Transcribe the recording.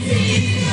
Sim.